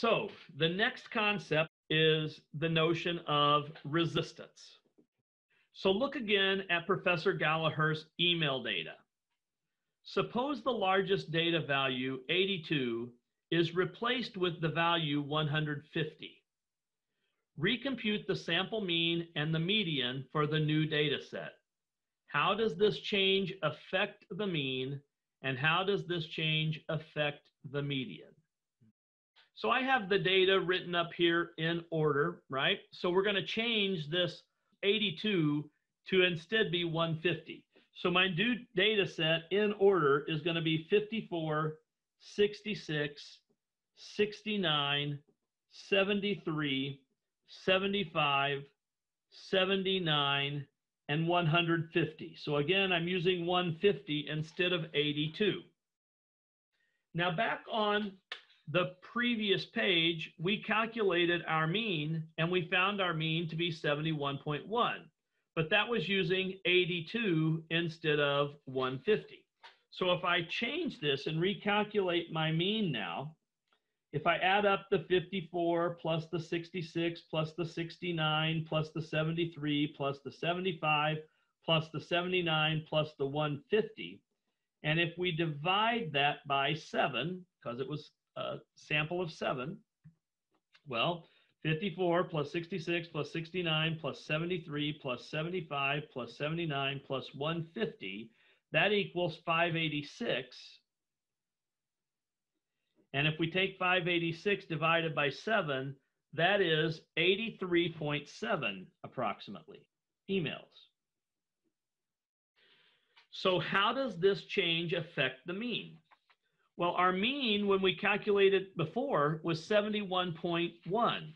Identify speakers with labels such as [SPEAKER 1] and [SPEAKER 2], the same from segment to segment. [SPEAKER 1] So the next concept is the notion of resistance. So look again at Professor Gallaher's email data. Suppose the largest data value, 82, is replaced with the value 150. Recompute the sample mean and the median for the new data set. How does this change affect the mean, and how does this change affect the median? So I have the data written up here in order, right? So we're going to change this 82 to instead be 150. So my new data set in order is going to be 54, 66, 69, 73, 75, 79, and 150. So again, I'm using 150 instead of 82. Now back on the previous page, we calculated our mean and we found our mean to be 71.1, but that was using 82 instead of 150. So if I change this and recalculate my mean now, if I add up the 54 plus the 66 plus the 69 plus the 73 plus the 75 plus the 79 plus the 150, and if we divide that by 7, because it was a sample of seven. Well, 54 plus 66 plus 69 plus 73 plus 75 plus 79 plus 150, that equals 586. And if we take 586 divided by 7, that is 83.7 approximately emails. So how does this change affect the mean? Well, our mean when we calculated before was 71.1.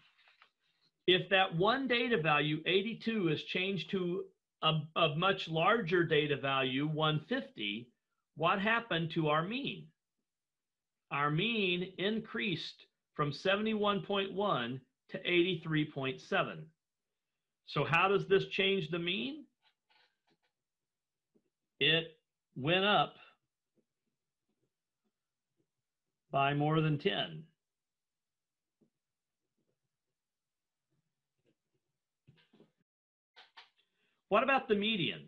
[SPEAKER 1] If that one data value, 82, is changed to a, a much larger data value, 150, what happened to our mean? Our mean increased from 71.1 to 83.7. So how does this change the mean? It went up by more than 10. What about the median?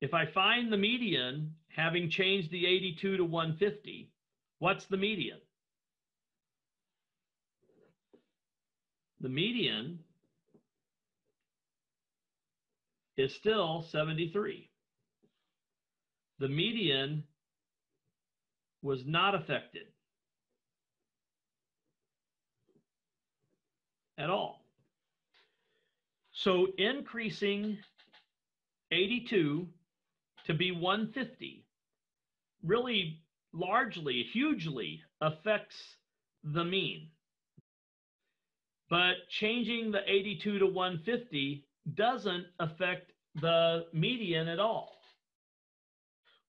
[SPEAKER 1] If I find the median having changed the 82 to 150, what's the median? The median is still 73. The median was not affected at all. So increasing 82 to be 150 really largely, hugely affects the mean. But changing the 82 to 150 doesn't affect the median at all.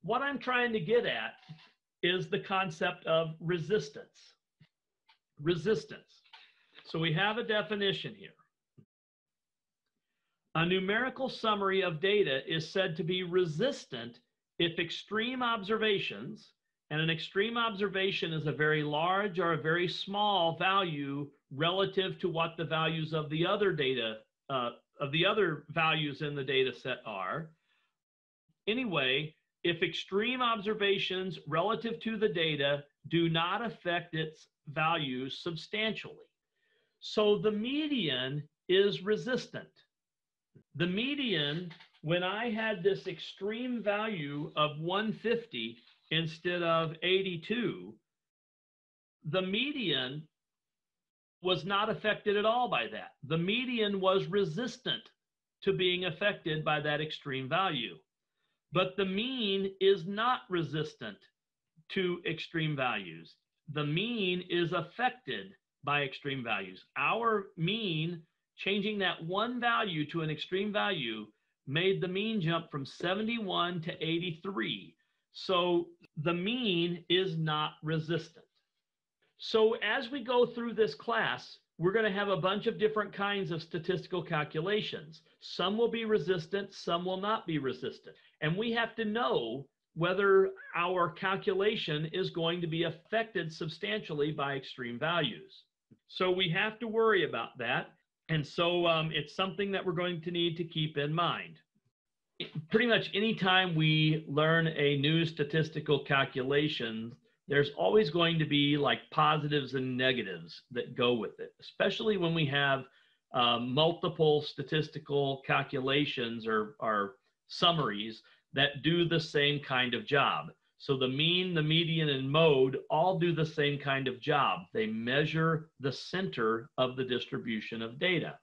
[SPEAKER 1] What I'm trying to get at is the concept of resistance. Resistance. So we have a definition here. A numerical summary of data is said to be resistant if extreme observations, and an extreme observation is a very large or a very small value relative to what the values of the other data, uh, of the other values in the data set are. Anyway, if extreme observations relative to the data do not affect its values substantially. So the median is resistant. The median, when I had this extreme value of 150 instead of 82, the median was not affected at all by that. The median was resistant to being affected by that extreme value. But the mean is not resistant to extreme values. The mean is affected by extreme values. Our mean, changing that one value to an extreme value, made the mean jump from 71 to 83. So the mean is not resistant. So as we go through this class, we're going to have a bunch of different kinds of statistical calculations. Some will be resistant, some will not be resistant. And we have to know whether our calculation is going to be affected substantially by extreme values. So we have to worry about that. And so um, it's something that we're going to need to keep in mind. Pretty much any time we learn a new statistical calculation, there's always going to be like positives and negatives that go with it, especially when we have uh, multiple statistical calculations or, or summaries that do the same kind of job. So the mean, the median, and mode all do the same kind of job. They measure the center of the distribution of data.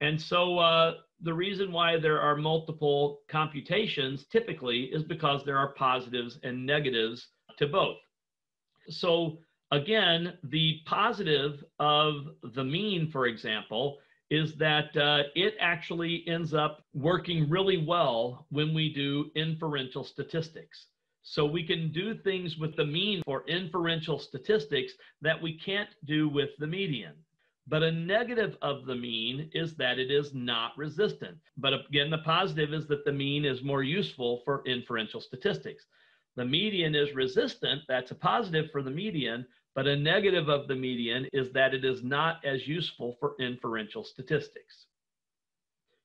[SPEAKER 1] And so uh, the reason why there are multiple computations typically is because there are positives and negatives to both. So again, the positive of the mean, for example, is that uh, it actually ends up working really well when we do inferential statistics. So we can do things with the mean for inferential statistics that we can't do with the median. But a negative of the mean is that it is not resistant. But again, the positive is that the mean is more useful for inferential statistics. The median is resistant, that's a positive for the median, but a negative of the median is that it is not as useful for inferential statistics.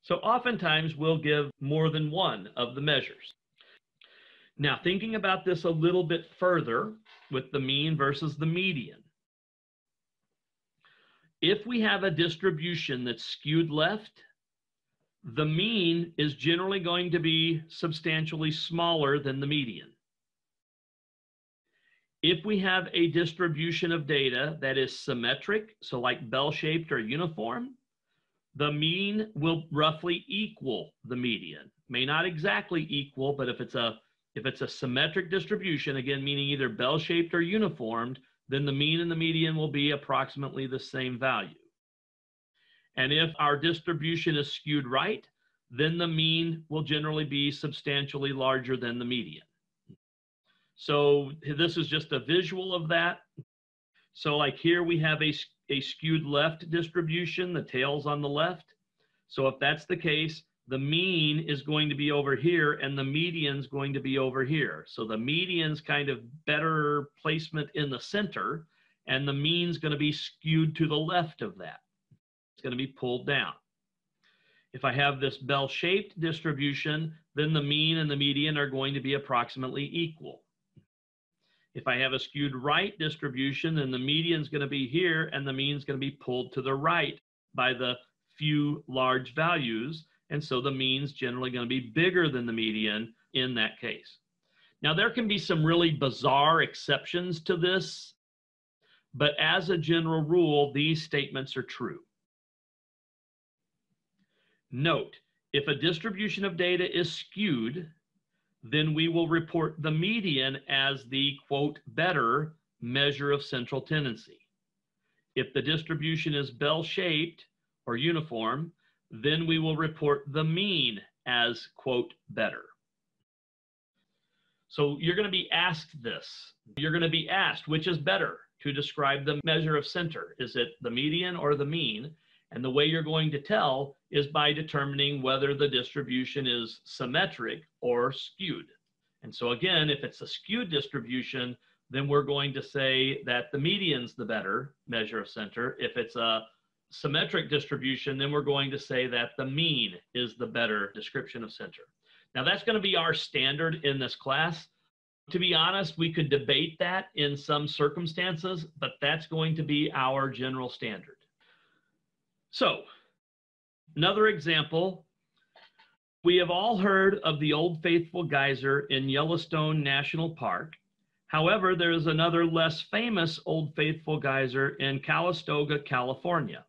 [SPEAKER 1] So oftentimes we'll give more than one of the measures. Now, thinking about this a little bit further with the mean versus the median. If we have a distribution that's skewed left, the mean is generally going to be substantially smaller than the median. If we have a distribution of data that is symmetric, so like bell-shaped or uniform, the mean will roughly equal the median. May not exactly equal, but if it's a if it's a symmetric distribution, again meaning either bell-shaped or uniformed, then the mean and the median will be approximately the same value. And if our distribution is skewed right, then the mean will generally be substantially larger than the median. So this is just a visual of that. So like here we have a, a skewed left distribution, the tail's on the left. So if that's the case, the mean is going to be over here and the median's going to be over here. So the median's kind of better placement in the center and the mean's going to be skewed to the left of that. It's going to be pulled down. If I have this bell-shaped distribution, then the mean and the median are going to be approximately equal. If I have a skewed right distribution, then the median is going to be here and the mean is going to be pulled to the right by the few large values. And so the mean is generally going to be bigger than the median in that case. Now, there can be some really bizarre exceptions to this, but as a general rule, these statements are true. Note, if a distribution of data is skewed, then we will report the median as the quote better measure of central tendency. If the distribution is bell-shaped or uniform, then we will report the mean as quote better. So you're going to be asked this. You're going to be asked which is better to describe the measure of center. Is it the median or the mean? And the way you're going to tell is by determining whether the distribution is symmetric or skewed. And so again, if it's a skewed distribution, then we're going to say that the median's the better measure of center. If it's a symmetric distribution, then we're going to say that the mean is the better description of center. Now that's gonna be our standard in this class. To be honest, we could debate that in some circumstances, but that's going to be our general standard. So, another example. We have all heard of the Old Faithful Geyser in Yellowstone National Park. However, there is another less famous Old Faithful Geyser in Calistoga, California.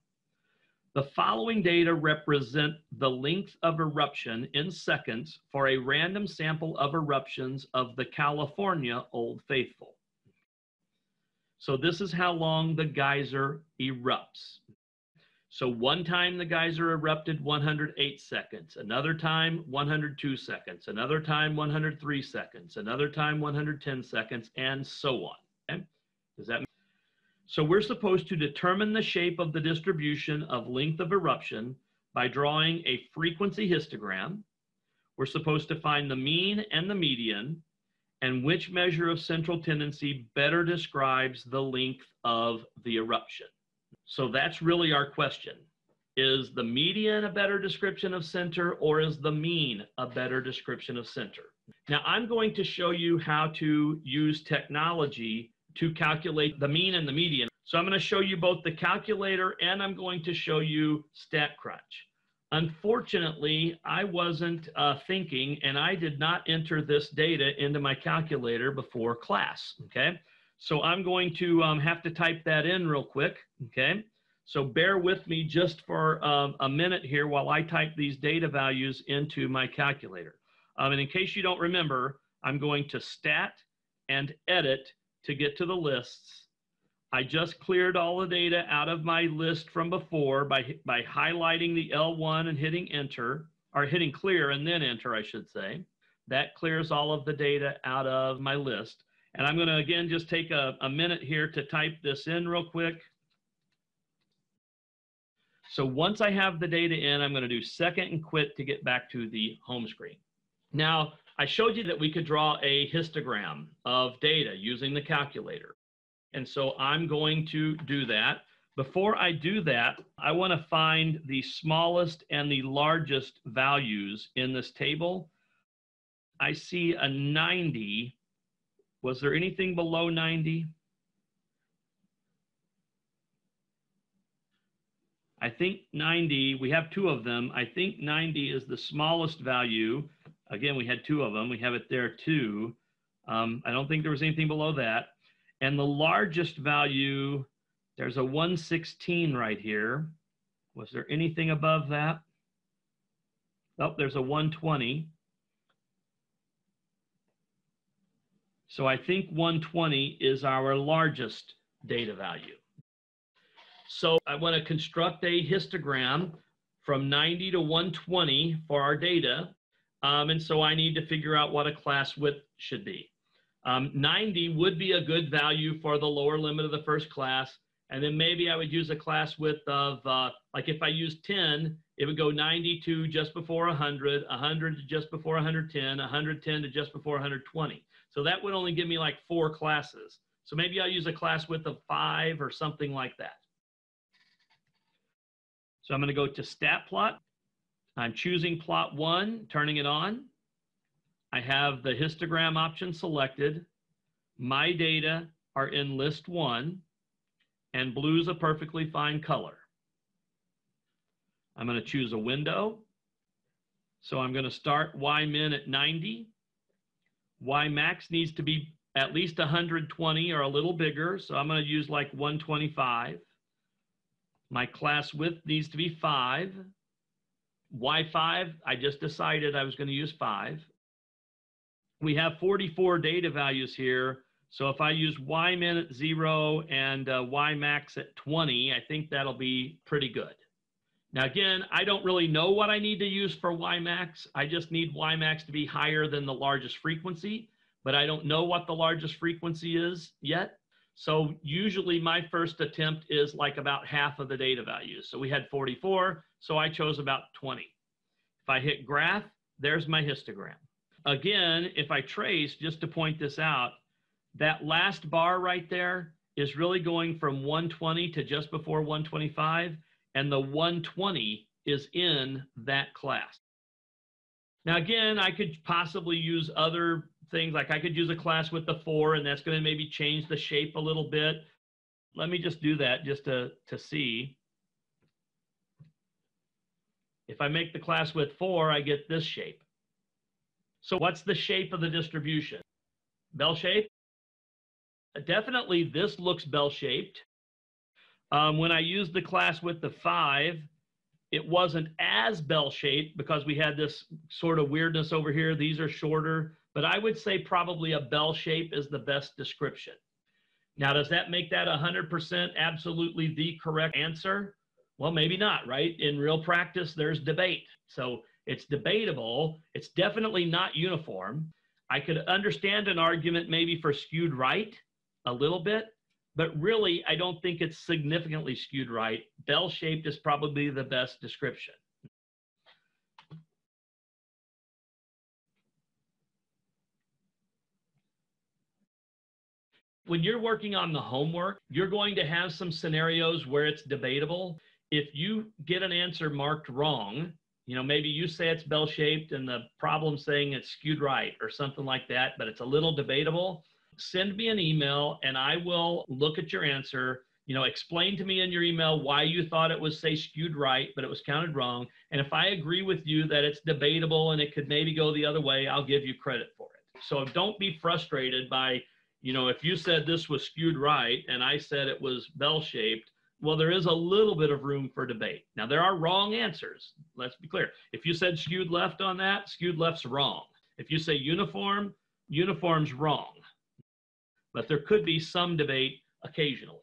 [SPEAKER 1] The following data represent the length of eruption in seconds for a random sample of eruptions of the California Old Faithful. So this is how long the geyser erupts. So one time the geyser erupted 108 seconds, another time 102 seconds, another time 103 seconds, another time 110 seconds, and so on. Okay? Does that so we're supposed to determine the shape of the distribution of length of eruption by drawing a frequency histogram. We're supposed to find the mean and the median and which measure of central tendency better describes the length of the eruption. So that's really our question. Is the median a better description of center or is the mean a better description of center? Now I'm going to show you how to use technology to calculate the mean and the median. So I'm going to show you both the calculator and I'm going to show you StatCrunch. Unfortunately, I wasn't uh, thinking and I did not enter this data into my calculator before class, okay? So I'm going to um, have to type that in real quick, okay? So bear with me just for um, a minute here while I type these data values into my calculator. Um, and in case you don't remember, I'm going to stat and edit to get to the lists. I just cleared all the data out of my list from before by, by highlighting the L1 and hitting enter, or hitting clear and then enter, I should say. That clears all of the data out of my list. And I'm going to, again, just take a, a minute here to type this in real quick. So once I have the data in, I'm going to do second and quit to get back to the home screen. Now, I showed you that we could draw a histogram of data using the calculator. And so I'm going to do that. Before I do that, I want to find the smallest and the largest values in this table. I see a 90 was there anything below 90? I think 90, we have two of them. I think 90 is the smallest value. Again, we had two of them. We have it there too. Um, I don't think there was anything below that. And the largest value, there's a 116 right here. Was there anything above that? Oh, there's a 120. So I think 120 is our largest data value. So I want to construct a histogram from 90 to 120 for our data. Um, and so I need to figure out what a class width should be. Um, 90 would be a good value for the lower limit of the first class. And then maybe I would use a class width of, uh, like if I use 10, it would go 92 just before 100, 100 to just before 110, 110 to just before 120. So that would only give me like four classes. So maybe I'll use a class width of five or something like that. So I'm going to go to stat plot. I'm choosing plot one, turning it on. I have the histogram option selected. My data are in list one, and blue is a perfectly fine color. I'm going to choose a window. So I'm going to start Y min at 90 why max needs to be at least 120 or a little bigger. So I'm going to use like 125. My class width needs to be 5. Y 5? I just decided I was going to use 5. We have 44 data values here. So if I use y min at 0 and uh, y max at 20, I think that'll be pretty good. Now, again, I don't really know what I need to use for max. I just need max to be higher than the largest frequency, but I don't know what the largest frequency is yet. So usually my first attempt is like about half of the data values. So we had 44, so I chose about 20. If I hit graph, there's my histogram. Again, if I trace, just to point this out, that last bar right there is really going from 120 to just before 125 and the 120 is in that class. Now, again, I could possibly use other things, like I could use a class width the four, and that's going to maybe change the shape a little bit. Let me just do that just to, to see. If I make the class width four, I get this shape. So what's the shape of the distribution? Bell shape? Definitely this looks bell-shaped. Um, when I used the class width the five, it wasn't as bell-shaped because we had this sort of weirdness over here. These are shorter, but I would say probably a bell shape is the best description. Now, does that make that 100% absolutely the correct answer? Well, maybe not, right? In real practice, there's debate. So it's debatable. It's definitely not uniform. I could understand an argument maybe for skewed right a little bit, but really, I don't think it's significantly skewed right. Bell shaped is probably the best description. When you're working on the homework, you're going to have some scenarios where it's debatable. If you get an answer marked wrong, you know, maybe you say it's bell shaped and the problem saying it's skewed right or something like that, but it's a little debatable send me an email and I will look at your answer. You know, explain to me in your email why you thought it was, say, skewed right, but it was counted wrong. And if I agree with you that it's debatable and it could maybe go the other way, I'll give you credit for it. So don't be frustrated by, you know, if you said this was skewed right and I said it was bell shaped, well, there is a little bit of room for debate. Now, there are wrong answers. Let's be clear. If you said skewed left on that, skewed left's wrong. If you say uniform, uniform's wrong but there could be some debate occasionally.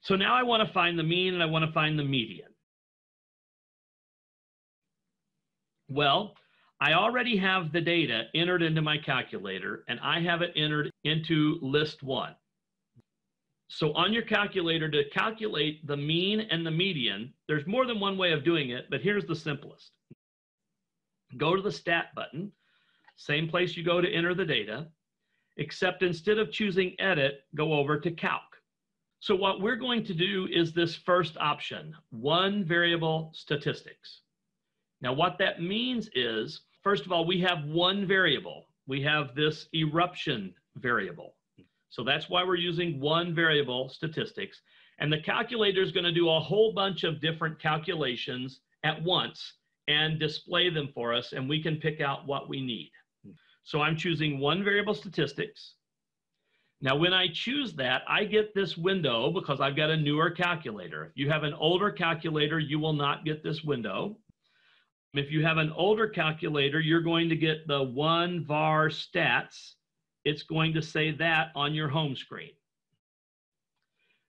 [SPEAKER 1] So now I want to find the mean and I want to find the median. Well, I already have the data entered into my calculator and I have it entered into list one. So on your calculator to calculate the mean and the median, there's more than one way of doing it, but here's the simplest. Go to the stat button, same place you go to enter the data, except instead of choosing edit, go over to calc. So what we're going to do is this first option, one variable statistics. Now what that means is, first of all, we have one variable. We have this eruption variable. So that's why we're using one variable statistics. And the calculator is going to do a whole bunch of different calculations at once and display them for us, and we can pick out what we need. So I'm choosing one variable statistics. Now, when I choose that, I get this window because I've got a newer calculator. If you have an older calculator, you will not get this window. If you have an older calculator, you're going to get the one var stats. It's going to say that on your home screen.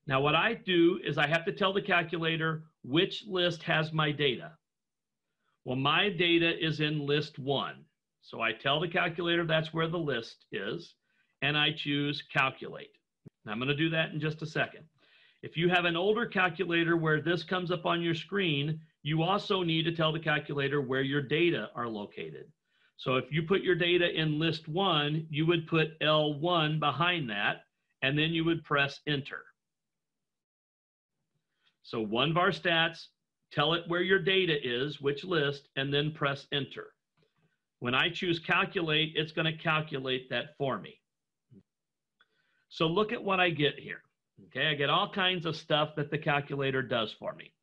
[SPEAKER 1] Now, what I do is I have to tell the calculator which list has my data. Well, my data is in list one. So I tell the calculator that's where the list is, and I choose calculate. And I'm going to do that in just a second. If you have an older calculator where this comes up on your screen, you also need to tell the calculator where your data are located. So if you put your data in list one, you would put L1 behind that, and then you would press enter. So one var stats, tell it where your data is, which list, and then press enter. When I choose calculate, it's going to calculate that for me. So look at what I get here. Okay, I get all kinds of stuff that the calculator does for me.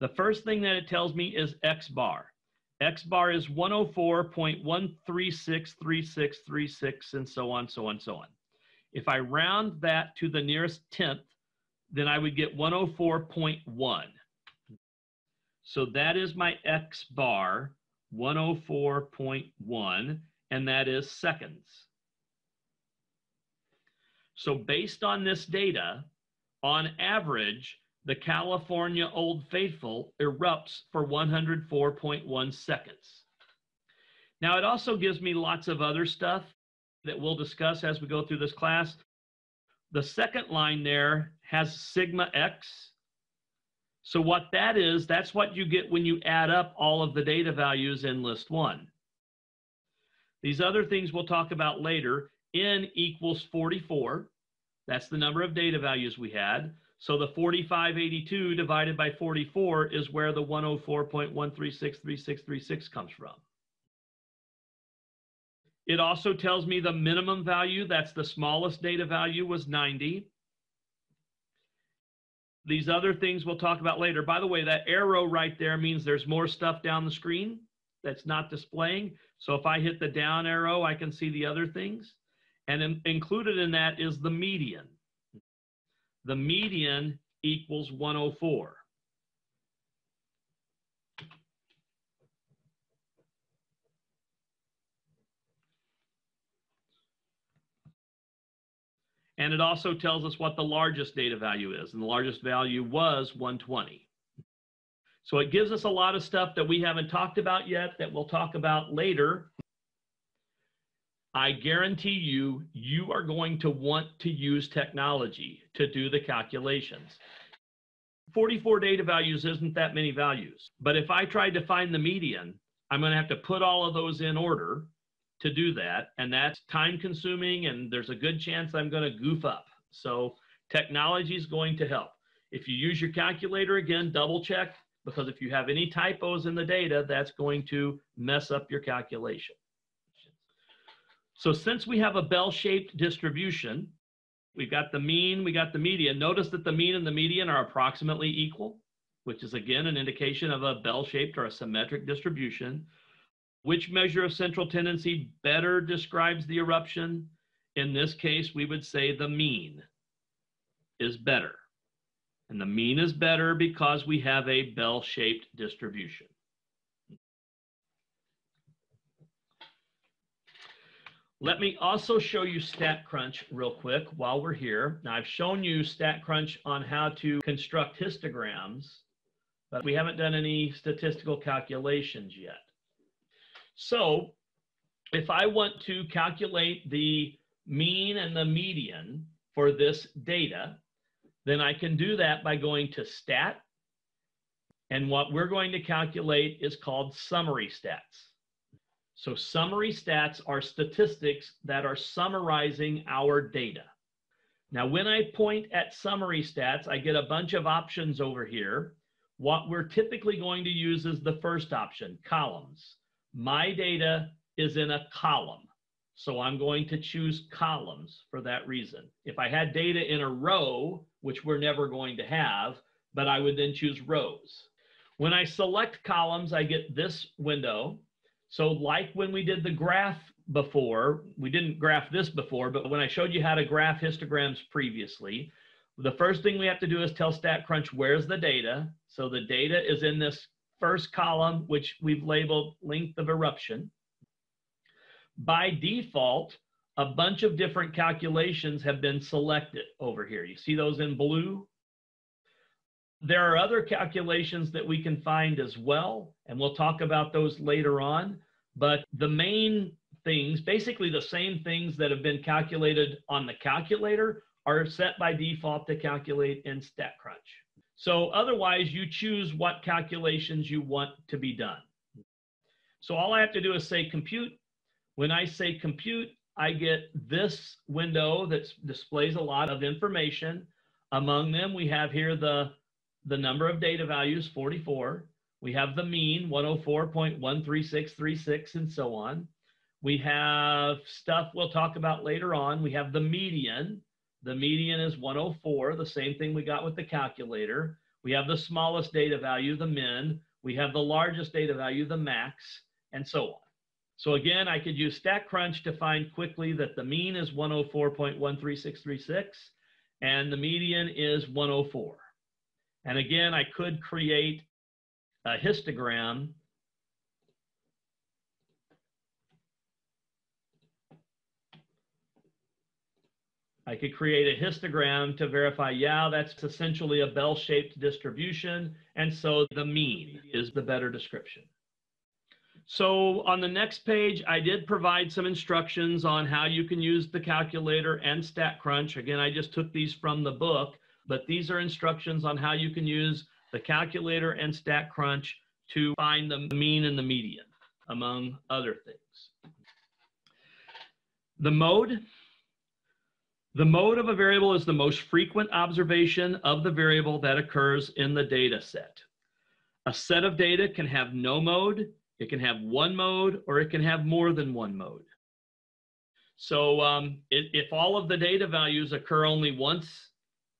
[SPEAKER 1] The first thing that it tells me is X bar. X bar is 104.1363636 and so on, so on, so on. If I round that to the nearest tenth, then I would get 104.1. So that is my X bar 104.1, and that is seconds. So based on this data, on average, the California Old Faithful erupts for 104.1 seconds. Now, it also gives me lots of other stuff that we'll discuss as we go through this class. The second line there has sigma x, so what that is, that's what you get when you add up all of the data values in list one. These other things we'll talk about later. N equals 44. That's the number of data values we had. So the 4582 divided by 44 is where the 104.1363636 comes from. It also tells me the minimum value, that's the smallest data value, was 90 these other things we'll talk about later. By the way, that arrow right there means there's more stuff down the screen that's not displaying. So if I hit the down arrow, I can see the other things. And in, included in that is the median. The median equals 104. And it also tells us what the largest data value is. And the largest value was 120. So it gives us a lot of stuff that we haven't talked about yet that we'll talk about later. I guarantee you, you are going to want to use technology to do the calculations. 44 data values isn't that many values. But if I tried to find the median, I'm going to have to put all of those in order to do that. And that's time consuming, and there's a good chance I'm going to goof up. So technology is going to help. If you use your calculator again, double check because if you have any typos in the data, that's going to mess up your calculation. So since we have a bell-shaped distribution, we've got the mean, we got the median. Notice that the mean and the median are approximately equal, which is again an indication of a bell-shaped or a symmetric distribution. Which measure of central tendency better describes the eruption? In this case, we would say the mean is better. And the mean is better because we have a bell-shaped distribution. Let me also show you StatCrunch real quick while we're here. Now I've shown you StatCrunch on how to construct histograms, but we haven't done any statistical calculations yet. So if I want to calculate the mean and the median for this data, then I can do that by going to stat. And what we're going to calculate is called summary stats. So summary stats are statistics that are summarizing our data. Now, when I point at summary stats, I get a bunch of options over here. What we're typically going to use is the first option, columns. My data is in a column. So I'm going to choose columns for that reason. If I had data in a row, which we're never going to have, but I would then choose rows. When I select columns, I get this window. So like when we did the graph before, we didn't graph this before, but when I showed you how to graph histograms previously, the first thing we have to do is tell StatCrunch where's the data. So the data is in this first column, which we've labeled length of eruption. By default, a bunch of different calculations have been selected over here. You see those in blue? There are other calculations that we can find as well, and we'll talk about those later on. But the main things, basically the same things that have been calculated on the calculator, are set by default to calculate in StatCrunch. So otherwise, you choose what calculations you want to be done. So all I have to do is say compute. When I say compute, I get this window that displays a lot of information. Among them, we have here the, the number of data values, 44. We have the mean, 104.13636, and so on. We have stuff we'll talk about later on. We have the median, the median is 104, the same thing we got with the calculator. We have the smallest data value, the min. We have the largest data value, the max, and so on. So again, I could use StatCrunch to find quickly that the mean is 104.13636 and the median is 104. And again, I could create a histogram I could create a histogram to verify, yeah, that's essentially a bell shaped distribution. And so the mean is the better description. So on the next page, I did provide some instructions on how you can use the calculator and StatCrunch. Again, I just took these from the book, but these are instructions on how you can use the calculator and StatCrunch to find the mean and the median, among other things. The mode the mode of a variable is the most frequent observation of the variable that occurs in the data set. A set of data can have no mode, it can have one mode, or it can have more than one mode. So um, it, if all of the data values occur only once,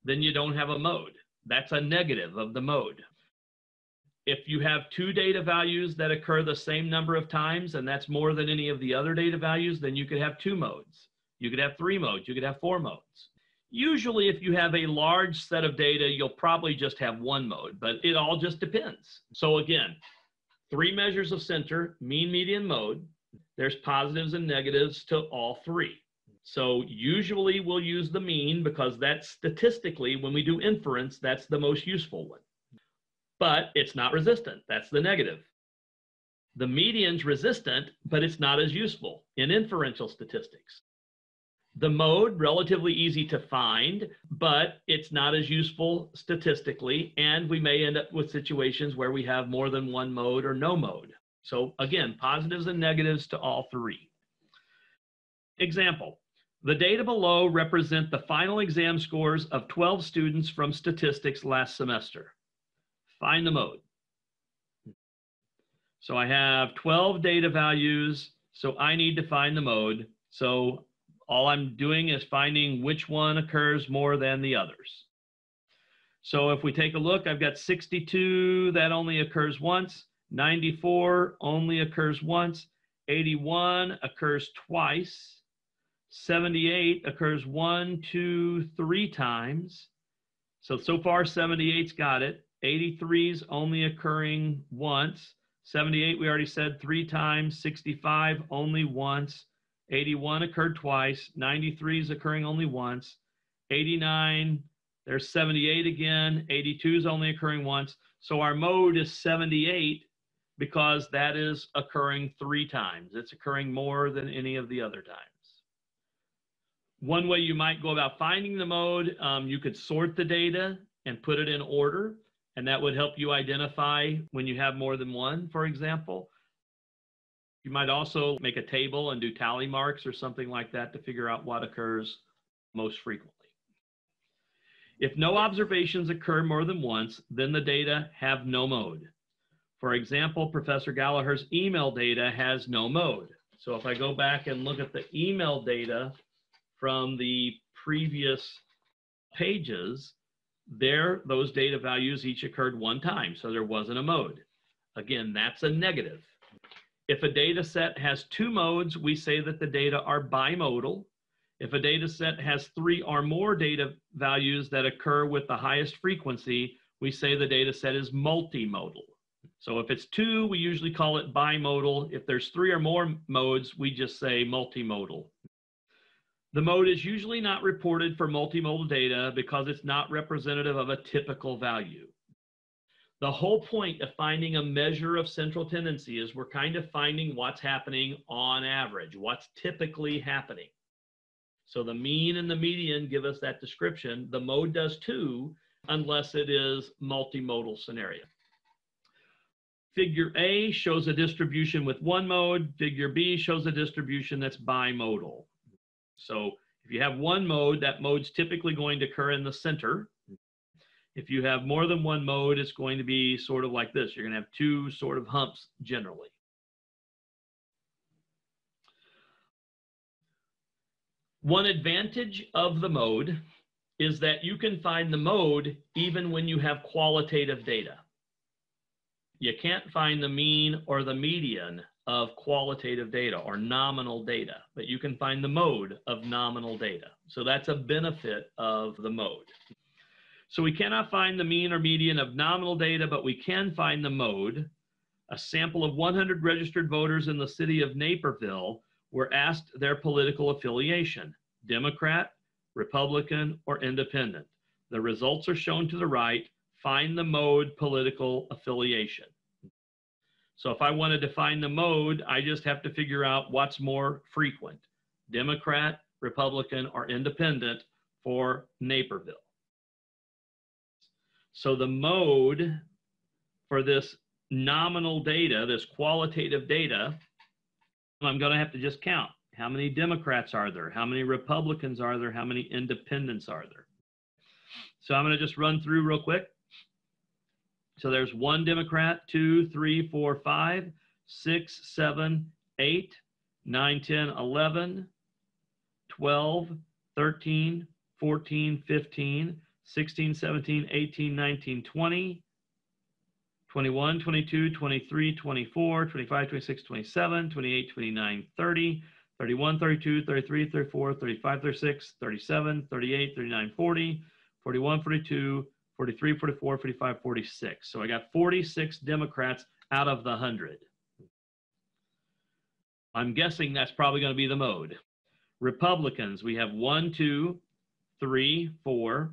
[SPEAKER 1] then you don't have a mode. That's a negative of the mode. If you have two data values that occur the same number of times, and that's more than any of the other data values, then you could have two modes. You could have three modes, you could have four modes. Usually, if you have a large set of data, you'll probably just have one mode, but it all just depends. So, again, three measures of center, mean, median, mode. There's positives and negatives to all three. So, usually we'll use the mean because that's statistically, when we do inference, that's the most useful one. But it's not resistant, that's the negative. The median's resistant, but it's not as useful in inferential statistics. The mode, relatively easy to find, but it's not as useful statistically. And we may end up with situations where we have more than one mode or no mode. So again, positives and negatives to all three. Example, the data below represent the final exam scores of 12 students from statistics last semester. Find the mode. So I have 12 data values, so I need to find the mode. So all I'm doing is finding which one occurs more than the others. So if we take a look, I've got 62, that only occurs once. 94 only occurs once. 81 occurs twice. 78 occurs one, two, three times. So, so far 78's got it. 83's only occurring once. 78, we already said three times. 65, only once. 81 occurred twice, 93 is occurring only once, 89, there's 78 again, 82 is only occurring once. So our mode is 78 because that is occurring three times. It's occurring more than any of the other times. One way you might go about finding the mode, um, you could sort the data and put it in order, and that would help you identify when you have more than one, for example. You might also make a table and do tally marks or something like that to figure out what occurs most frequently. If no observations occur more than once, then the data have no mode. For example, Professor Gallaher's email data has no mode. So if I go back and look at the email data from the previous pages, there, those data values each occurred one time, so there wasn't a mode. Again, that's a negative. If a data set has two modes, we say that the data are bimodal. If a data set has three or more data values that occur with the highest frequency, we say the data set is multimodal. So if it's two, we usually call it bimodal. If there's three or more modes, we just say multimodal. The mode is usually not reported for multimodal data because it's not representative of a typical value. The whole point of finding a measure of central tendency is we're kind of finding what's happening on average, what's typically happening. So the mean and the median give us that description. The mode does too, unless it is multimodal scenario. Figure A shows a distribution with one mode. Figure B shows a distribution that's bimodal. So if you have one mode, that mode's typically going to occur in the center. If you have more than one mode, it's going to be sort of like this. You're going to have two sort of humps generally. One advantage of the mode is that you can find the mode even when you have qualitative data. You can't find the mean or the median of qualitative data or nominal data, but you can find the mode of nominal data. So that's a benefit of the mode. So we cannot find the mean or median of nominal data, but we can find the mode. A sample of 100 registered voters in the city of Naperville were asked their political affiliation, Democrat, Republican, or Independent. The results are shown to the right. Find the mode political affiliation. So if I want to define the mode, I just have to figure out what's more frequent, Democrat, Republican, or Independent for Naperville. So the mode for this nominal data, this qualitative data, I'm going to have to just count. How many Democrats are there? How many Republicans are there? How many independents are there? So I'm going to just run through real quick. So there's one Democrat, two, three, four, five, six, seven, eight, nine, ten, eleven, twelve, thirteen, fourteen, fifteen. 16, 17, 18, 19, 20, 21, 22, 23, 24, 25, 26, 27, 28, 29, 30, 31, 32, 33, 34, 35, 36, 37, 38, 39, 40, 41, 42, 43, 44, 45, 46. So I got 46 Democrats out of the 100. I'm guessing that's probably going to be the mode. Republicans, we have one, two, three, four,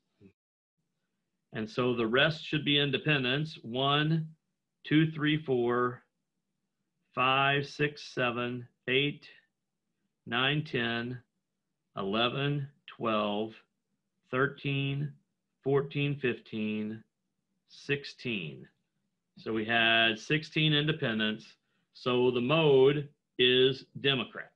[SPEAKER 1] And so the rest should be independents. One, two, three, four, five, six, seven, eight, nine, ten, eleven, twelve, thirteen, fourteen, fifteen, sixteen. So we had 16 independents. So the mode is Democrat.